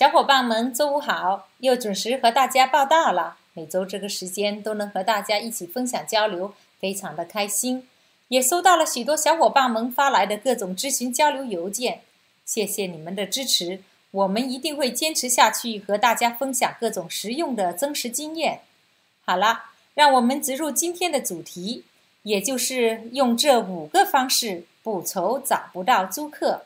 小伙伴们，周五好！又准时和大家报道了。每周这个时间都能和大家一起分享交流，非常的开心。也收到了许多小伙伴们发来的各种咨询交流邮件，谢谢你们的支持。我们一定会坚持下去，和大家分享各种实用的真实经验。好了，让我们直入今天的主题，也就是用这五个方式不愁找不到租客。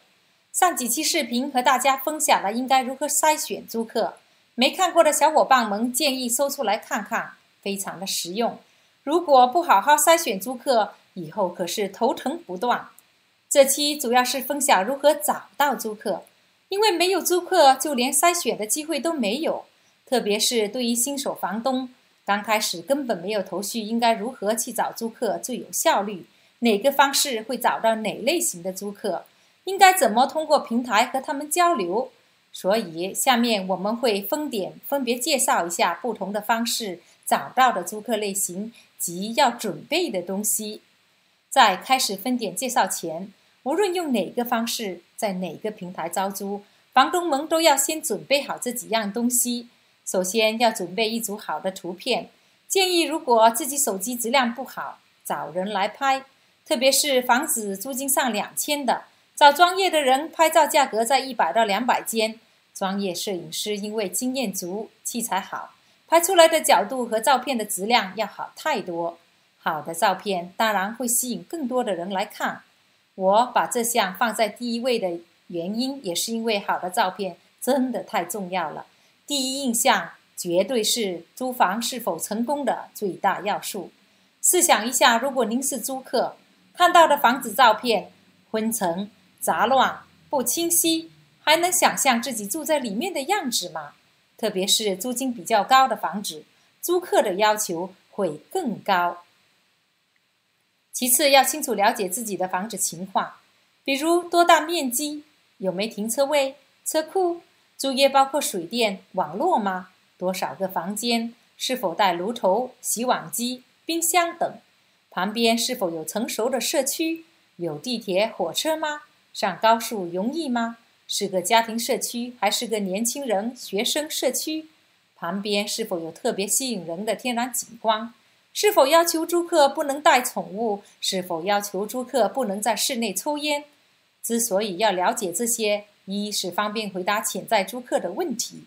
上几期视频和大家分享了应该如何筛选租客，没看过的小伙伴们建议搜出来看看，非常的实用。如果不好好筛选租客，以后可是头疼不断。这期主要是分享如何找到租客，因为没有租客，就连筛选的机会都没有。特别是对于新手房东，刚开始根本没有头绪，应该如何去找租客最有效率？哪个方式会找到哪类型的租客？应该怎么通过平台和他们交流？所以下面我们会分点分别介绍一下不同的方式找到的租客类型及要准备的东西。在开始分点介绍前，无论用哪个方式，在哪个平台招租，房东们都要先准备好这几样东西。首先要准备一组好的图片，建议如果自己手机质量不好，找人来拍，特别是房子租金上两千的。找专业的人拍照，价格在一百到两百间。专业摄影师因为经验足、器材好，拍出来的角度和照片的质量要好太多。好的照片当然会吸引更多的人来看。我把这项放在第一位的原因，也是因为好的照片真的太重要了。第一印象绝对是租房是否成功的最大要素。试想一下，如果您是租客，看到的房子照片昏沉。杂乱不清晰，还能想象自己住在里面的样子吗？特别是租金比较高的房子，租客的要求会更高。其次，要清楚了解自己的房子情况，比如多大面积，有没停车位、车库，租约包括水电网络吗？多少个房间？是否带炉头、洗碗机、冰箱等？旁边是否有成熟的社区？有地铁、火车吗？上高速容易吗？是个家庭社区还是个年轻人学生社区？旁边是否有特别吸引人的天然景观？是否要求租客不能带宠物？是否要求租客不能在室内抽烟？之所以要了解这些，一是方便回答潜在租客的问题；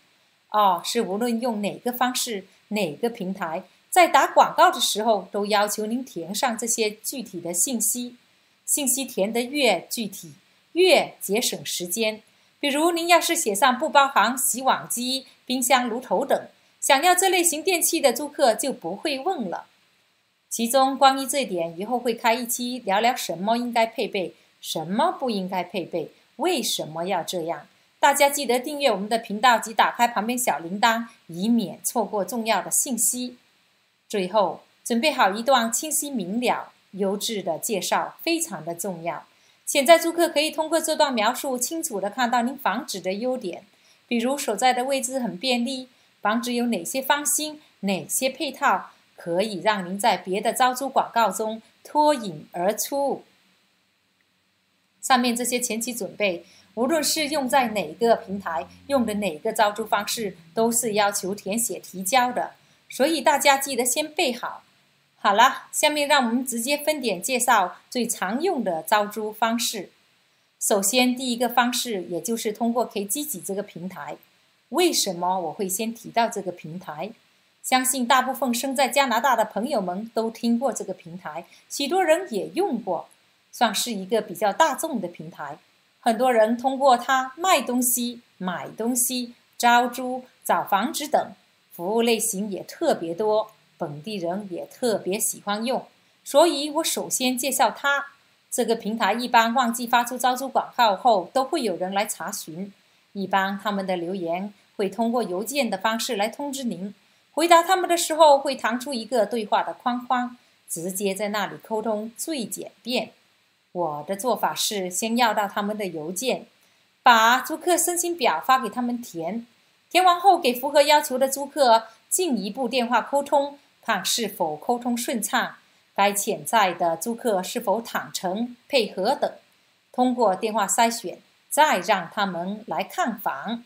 二是无论用哪个方式、哪个平台，在打广告的时候，都要求您填上这些具体的信息。信息填得越具体。越节省时间，比如您要是写上不包含洗碗机、冰箱、炉头等，想要这类型电器的租客就不会问了。其中关于这点，以后会开一期聊聊什么应该配备，什么不应该配备，为什么要这样。大家记得订阅我们的频道及打开旁边小铃铛，以免错过重要的信息。最后，准备好一段清晰明了、优质的介绍，非常的重要。潜在租客可以通过这段描述清楚地看到您房子的优点，比如所在的位置很便利，房子有哪些方新，哪些配套可以让您在别的招租广告中脱颖而出。上面这些前期准备，无论是用在哪个平台，用的哪个招租方式，都是要求填写提交的，所以大家记得先备好。好了，下面让我们直接分点介绍最常用的招租方式。首先，第一个方式，也就是通过 K G 几这个平台。为什么我会先提到这个平台？相信大部分生在加拿大的朋友们都听过这个平台，许多人也用过，算是一个比较大众的平台。很多人通过它卖东西、买东西、招租、找房子等，服务类型也特别多。本地人也特别喜欢用，所以我首先介绍它。这个平台一般忘记发出招租广告后，都会有人来查询。一般他们的留言会通过邮件的方式来通知您，回答他们的时候会弹出一个对话的框框，直接在那里沟通最简便。我的做法是先要到他们的邮件，把租客申请表发给他们填，填完后给符合要求的租客进一步电话沟通。看是否沟通顺畅，该潜在的租客是否坦诚配合等，通过电话筛选，再让他们来看房。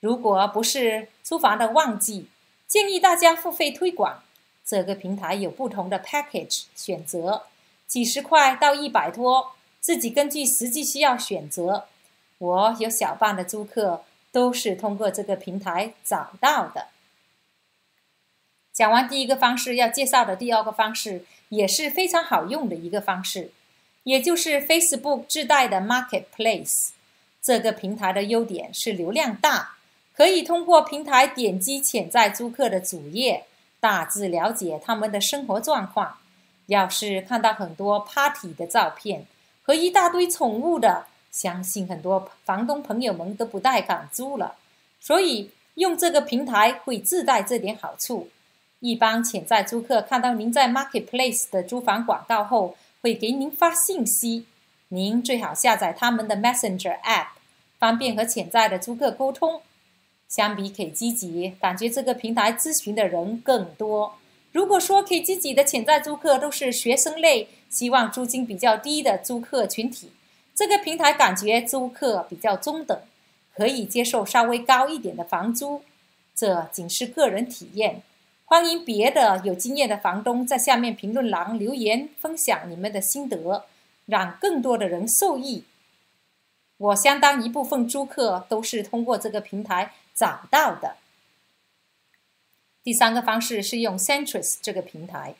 如果不是租房的旺季，建议大家付费推广。这个平台有不同的 package 选择，几十块到一百多，自己根据实际需要选择。我有小半的租客都是通过这个平台找到的。讲完第一个方式，要介绍的第二个方式也是非常好用的一个方式，也就是 Facebook 自带的 Marketplace。这个平台的优点是流量大，可以通过平台点击潜在租客的主页。大致了解他们的生活状况。要是看到很多 party 的照片和一大堆宠物的，相信很多房东朋友们都不太敢租了。所以用这个平台会自带这点好处。一般潜在租客看到您在 Marketplace 的租房广告后，会给您发信息。您最好下载他们的 Messenger App，方便和潜在的租客沟通。相比 K 积极，感觉这个平台咨询的人更多。如果说 K 积极的潜在租客都是学生类，希望租金比较低的租客群体，这个平台感觉租客比较中等，可以接受稍微高一点的房租。这仅是个人体验，欢迎别的有经验的房东在下面评论栏留言分享你们的心得，让更多的人受益。我相当一部分租客都是通过这个平台。找到的第三个方式是用 Centris 这个平台。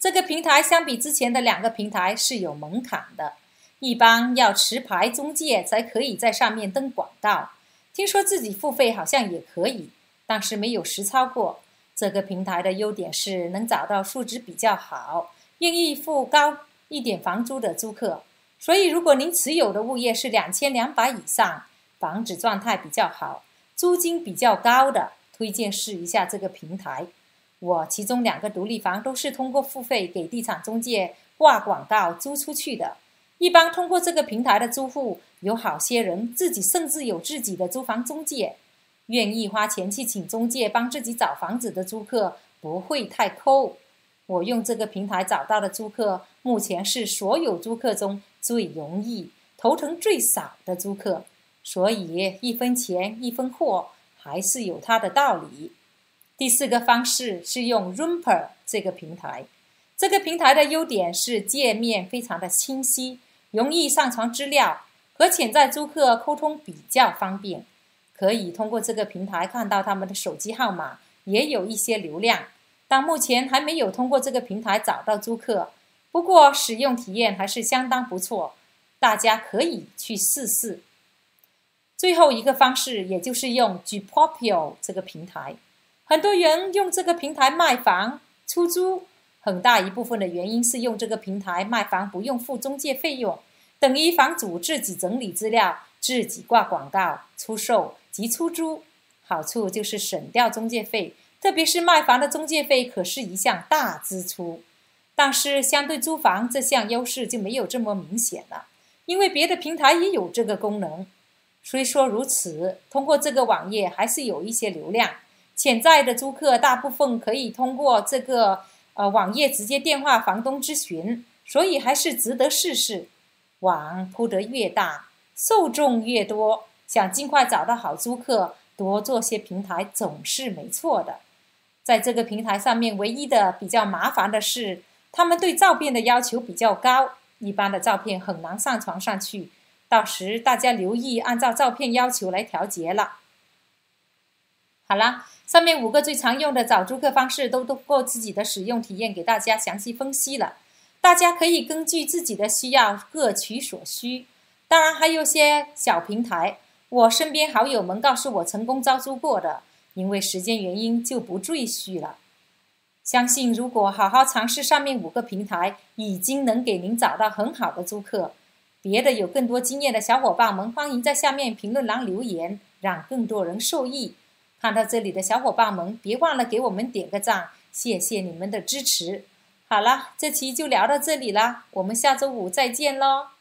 这个平台相比之前的两个平台是有门槛的，一般要持牌中介才可以在上面登广告。听说自己付费好像也可以，但是没有实操过。这个平台的优点是能找到素质比较好、愿意付高一点房租的租客。所以，如果您持有的物业是两千两百以上，房子状态比较好。租金比较高的，推荐试一下这个平台。我其中两个独立房都是通过付费给地产中介挂广告租出去的。一般通过这个平台的租户，有好些人自己甚至有自己的租房中介，愿意花钱去请中介帮自己找房子的租客不会太抠。我用这个平台找到的租客，目前是所有租客中最容易、头疼最少的租客。所以一分钱一分货还是有它的道理。第四个方式是用 Rumper 这个平台，这个平台的优点是界面非常的清晰，容易上传资料，和潜在租客沟通比较方便。可以通过这个平台看到他们的手机号码，也有一些流量，但目前还没有通过这个平台找到租客。不过使用体验还是相当不错，大家可以去试试。最后一个方式，也就是用 Gpopio 这个平台，很多人用这个平台卖房出租，很大一部分的原因是用这个平台卖房不用付中介费用，等于房主自己整理资料、自己挂广告、出售及出租，好处就是省掉中介费，特别是卖房的中介费可是一项大支出。但是相对租房这项优势就没有这么明显了，因为别的平台也有这个功能。虽说如此，通过这个网页还是有一些流量。潜在的租客大部分可以通过这个呃网页直接电话房东咨询，所以还是值得试试。网铺得越大，受众越多，想尽快找到好租客，多做些平台总是没错的。在这个平台上面，唯一的比较麻烦的是，他们对照片的要求比较高，一般的照片很难上传上去。到时大家留意，按照照片要求来调节了。好了，上面五个最常用的找租客方式都通过自己的使用体验给大家详细分析了，大家可以根据自己的需要各取所需。当然还有些小平台，我身边好友们告诉我成功招租过的，因为时间原因就不赘叙了。相信如果好好尝试上面五个平台，已经能给您找到很好的租客。别的有更多经验的小伙伴们，欢迎在下面评论栏留言，让更多人受益。看到这里的小伙伴们，别忘了给我们点个赞，谢谢你们的支持。好了，这期就聊到这里啦，我们下周五再见喽。